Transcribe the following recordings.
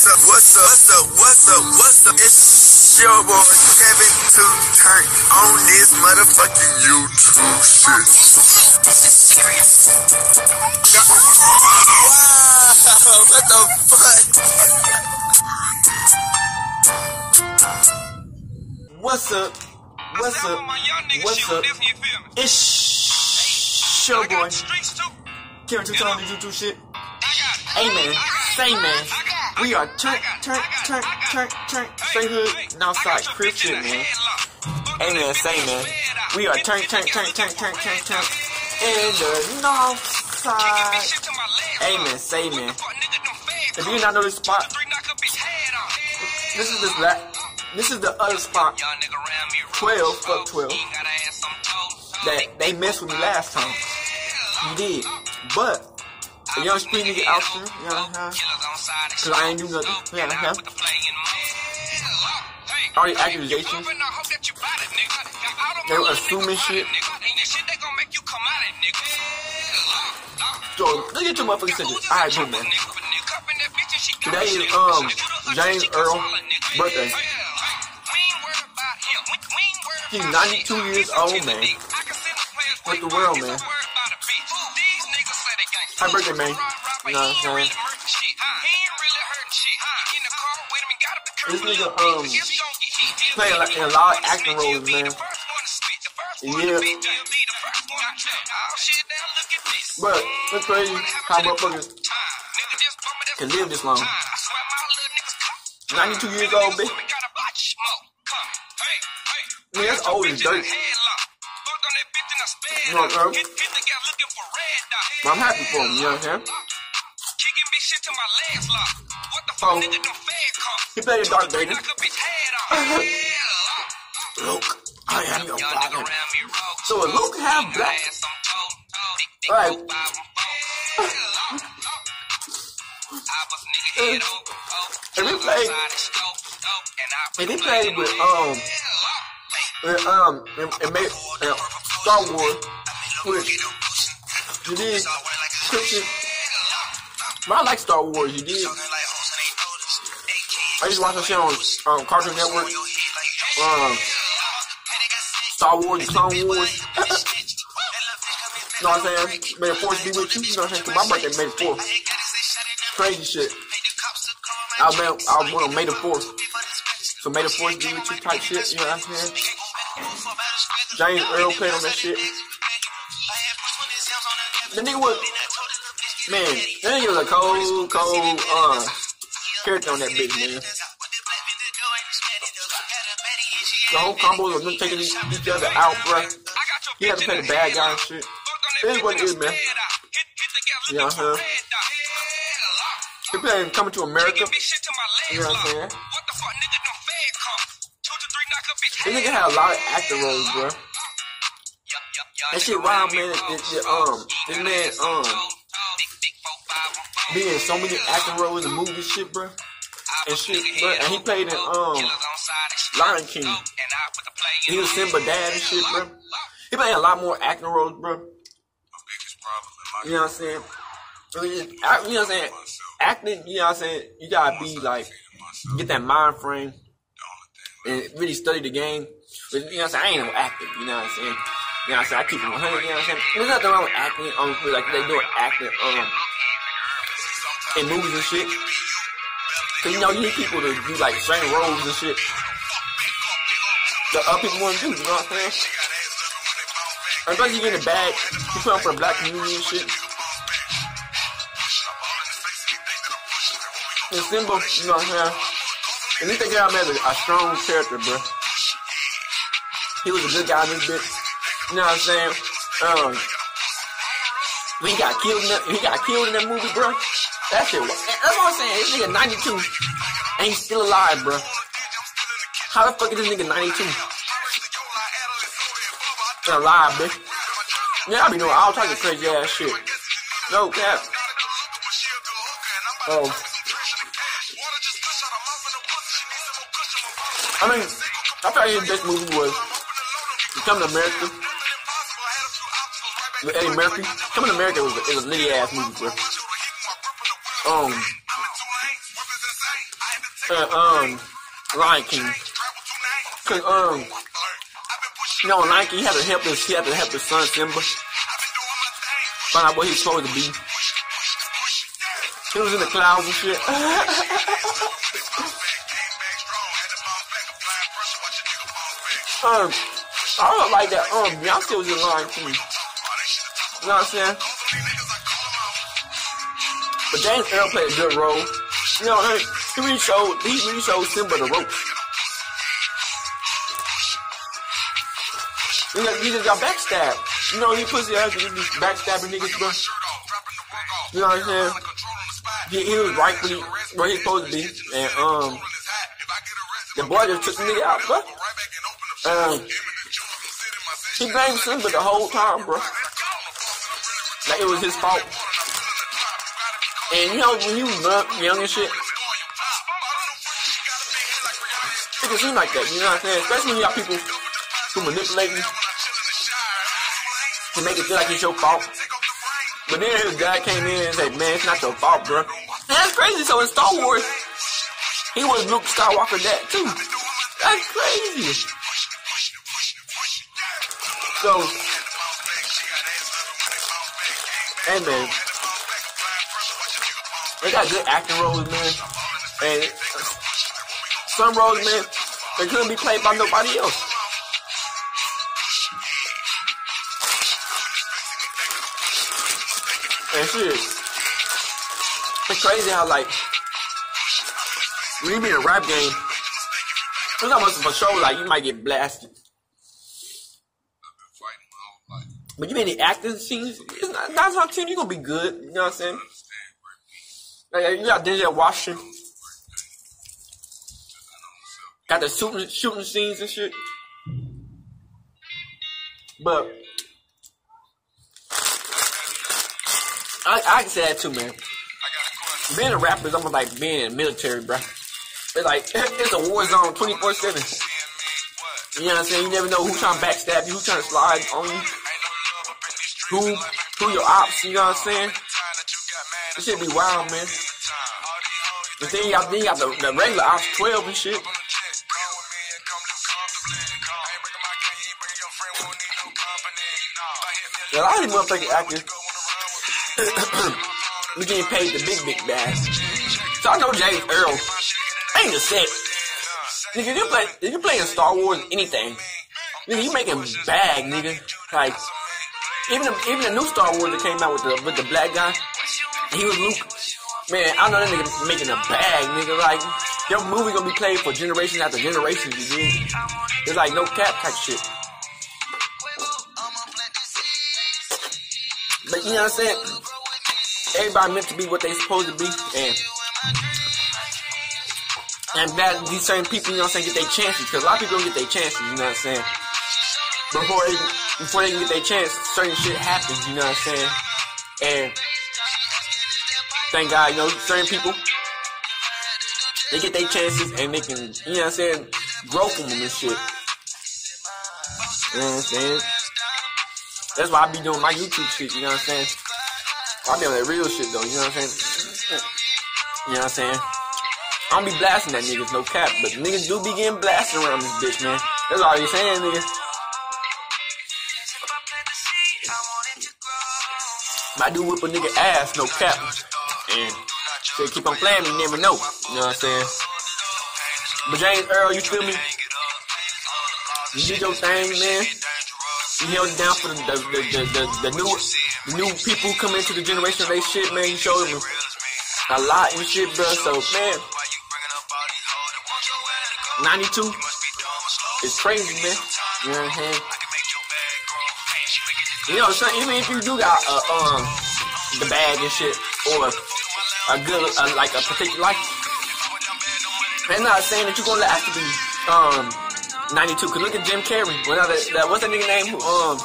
What's up? What's up? What's up? What's up? What's up? It's your boy Kevin to turn on this motherfucking YouTube shit. This is serious. Wow! What the fuck? What's up? What's up? What's up? It's your boy. Karen to on the YouTube shit. Hey man, say man. We are turn, turn, turn, turn, turn, say hood, Northside Christian man. Man, say man. We are turn, turn, turn, turn, turn, turn, turn. In the Northside. Man, say man. If you not know this spot, this is this black. This is the other spot. 12, fuck 12. That they messed with me last time. You did. But, a young street nigga out there, you know? Cause I ain't do nothing, know what All these accusations, they were assuming shit. So, look at your motherfucking sentence. Alright, boom, man. Today is, um, James Earl birthday. He's 92 years old, man. What the world, man? Happy birthday, man. You know what I'm saying? This nigga, um, playing like a lot of acting roles, man. Yeah. But it's crazy how motherfuckers can live this long. 92 years old, bitch. Man, that's old as dirt. You know what I'm saying? But I'm happy for him, you know what I'm saying? Oh, he played a Darth Vader. Luke, I am your father. So Luke have black. Alright. and he played, and he played with, um, with, um, and, and made, uh, Star Wars, which, you did, scripture, but I like Star Wars, you did. I used to watch that shit on um, Cartoon Network. Um, Star Wars, Clone Wars. you know what I'm saying? May the force be with you. You know what I'm saying? My birthday May the 4th. Crazy shit. I was, I was born on May the 4th. So May the 4th be with you type shit. You know what I'm saying? James Earl played on that shit. The nigga was, man, that nigga was a cold, cold, uh, character on that bitch, man. The whole combo of them taking each other out, bro. He had to play the bad guy and shit. It is what it is, man. You know what? He playing Coming to America. You know what I'm saying? This nigga had a lot of actor roles, bro. That shit wild, man. It, um, this man, um, being in so many acting roles and movie shit, bro. And shit, bro. And he played in, um, Lion King. He was Simba dad and shit, bro. He played a lot more acting roles, bro. You know what I'm saying? You know what I'm saying? Acting, you know what I'm saying? You gotta be like, get that mind frame and really study the game. But, you know what I'm saying? I ain't no actor, you know what I'm saying? You know what I'm saying? I keep it 100, you know what I'm saying? There's nothing wrong with acting, um, like they doing acting, um, in movies and shit. Cause you know, you need people to do like certain roles and shit. The other people want to do, you know what I'm saying? And plus you in the bag, you on for the black community and shit. And Simba, you know what I'm saying? And least they got him as a, a strong character, bro. He was a good guy in this bitch. You know what I'm saying? Um, he got killed in that, he got killed in that movie, bro. That shit that's what I'm saying. This nigga 92 and he's still alive, bro. How the fuck is this nigga 92? Still alive, bitch. Yeah, I be doing all types of crazy ass shit. No cap. Oh. I mean, I thought his best movie was Coming to America. With Eddie Murphy. Coming to America was a, it was a litty ass movie, bro. Um, uh, um, Lion King. Cause um, you know, King he had to help his he had to help his son Simba find out what he's supposed to be. He was in the clouds and shit. um, I don't like that. Um, Beyonce was in Lion King. You know what I'm saying? But James Earl played a good role. You know, he he really showed he really showed Simba the ropes. He, he just got backstabbed. You know, he pussy ass he just backstabbing niggas, bro. You know what I'm saying? He, he was right when he where he's supposed to be, and um, the boy just took the nigga out, bro. Um, he blamed Simba the whole time, bro. Like it was his fault. And you know, when you young, young and shit, it can seem like that, you know what I'm saying? Especially when you got people who manipulate you to make it feel like it's your fault. But then his guy came in and said, man, it's not your fault, bro. And that's crazy. So in Star Wars, he was Luke Skywalker that too. That's crazy. So, hey man, they got good acting roles, man. And some roles, man, they couldn't be played by nobody else. And shit, it's crazy how like when you be in a rap game, it's almost for sure like you might get blasted. But you be in the acting scenes, it's not nine times ten you gonna be good. You know what I'm saying? You got Denzel Washington, got the shooting shooting scenes and shit. But I, I can say that too, man. Being a rapper is almost like being in the military, bro. It's like it's a war zone 24 seven. You know what I'm saying? You never know who's trying to backstab you, who's trying to slide on you, who who your ops. You know what I'm saying? This shit be wild, man. The thing got, then got the, the regular ops 12 and shit. A lot of these motherfucking actors we getting paid the big, big bag. So I know James Earl ain't a set. Nigga, you play, if you playing Star Wars, anything, nigga, you making bag, nigga. Like, even the, even the new Star Wars that came out with the with the black guy, he was Luke. Man, I know that nigga making a bag, nigga. Like, your movie gonna be played for generations after generations, you dig? It's like no cap type shit. But you know what I'm saying? Everybody meant to be what they supposed to be, and and that these certain people, you know what I'm saying, get their chances. Because a lot of people don't get their chances, you know what I'm saying? Before they before they can get their chance, certain shit happens, you know what I'm saying? And thank God, you know, certain people they get their chances and they can, you know what I'm saying, grow from them and shit. You know what I'm saying? That's why I be doing my YouTube shit, you know what I'm saying? I be on that real shit though, you know what I'm saying? You know what I'm saying? I don't be blasting that niggas, no cap, but niggas do be getting blasted around this bitch, man. That's all you're saying, nigga. I do whip a nigga ass, no cap. And so keep on playing, you never know. You know what I'm saying? But James Earl, you feel me? You did your thing, man. You held it down for the the, the, the, the, the new the new people coming into the generation of they shit, man. You showed them a lot and shit, bro. So man, 92 is crazy, man. You know what I'm saying? You know, so even if you do got uh, um the bag and shit or a good uh, like a particular like, I'm not saying that you're gonna last to be um 92. Cause look at Jim Carrey. Well, that, that what's that nigga name who um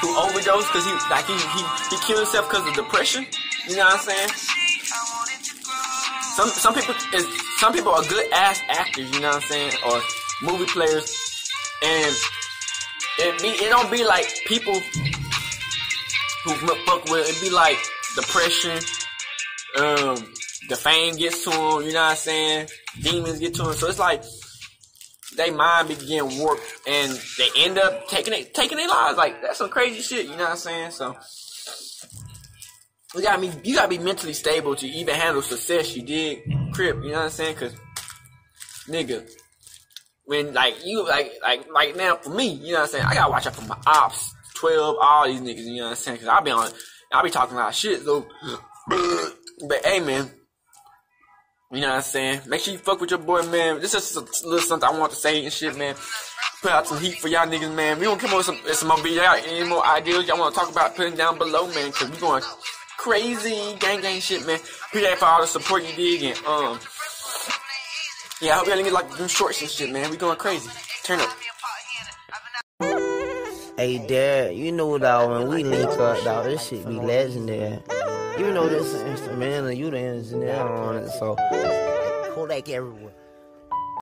who overdosed because he like he he he killed himself because of depression. You know what I'm saying? Some some people is some people are good ass actors. You know what I'm saying? Or movie players, and it be it don't be like people who fuck with it. be like depression, um, the fame gets to them. You know what I'm saying? Demons get to them. So it's like they mind be getting warped, and they end up taking it, taking their lives. Like that's some crazy shit. You know what I'm saying? So you gotta be, you gotta be mentally stable to even handle success. You did, crip. You know what I'm saying? Cause nigga, when like you like like like now for me, you know what I'm saying? I gotta watch out for my ops, twelve, all these niggas. You know what I'm saying? Cause I'll be on, I'll be talking a lot of shit. So, but hey man. You know what I'm saying? Make sure you fuck with your boy, man. This is just a little something I want to say and shit, man. Put out some heat for y'all niggas, man. We gonna come up with some, some more any more ideas y'all wanna talk about, putting down below, man. Cause we going crazy gang gang shit, man. Appreciate for all the support you dig and um Yeah, I hope y'all get like them shorts and shit, man. We going crazy. Turn up. Hey, Dad, you know, dog, when we link up, dog, this shit be legendary. Even though this is instrumental, you the engineer on it, so Kodak everywhere.